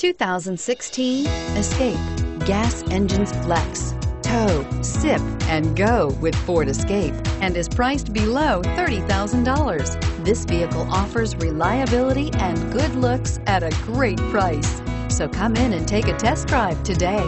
2016 Escape. Gas engines flex, tow, sip, and go with Ford Escape and is priced below $30,000. This vehicle offers reliability and good looks at a great price. So come in and take a test drive today.